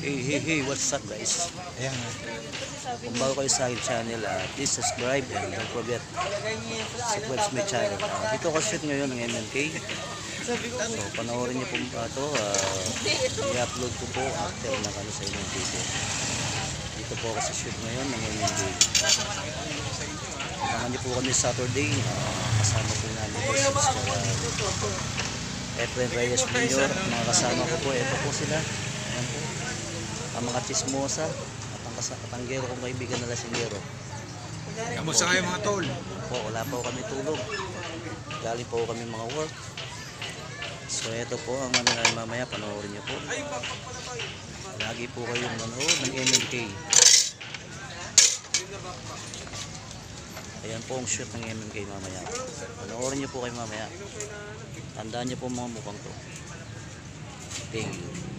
Hey, hey, hey, what's up guys? Ayan. Kung bago kayo sa aking channel, ah, please subscribe and don't forget sa my channel. Ah, dito ako shoot ngayon ng MMK. So, panoorin niyo po uh, ito. i-upload ko po after ng ano sa inyong video. Dito po ako sa shoot ngayon ng MMK. Abangan niyo po kami Saturday. ah, kasama po namin uh, Efren Reyes Jr. Mga kasama ko po, ito po sila. Ayan po. Ang mga chismosa at ang katanggero kong kaibigan na lasingero. Kamusta kayo mga tol? Po, wala po kami tulog. Galing po kami mga work. So ito po ang namin mamaya, panoorin niyo po. Lagi po kayong manood ng MMK. Ayan po ang shoot ng MMK mamaya. Panoorin niyo po kayo mamaya. Tandaan niyo po mga mukhang to. Thank you.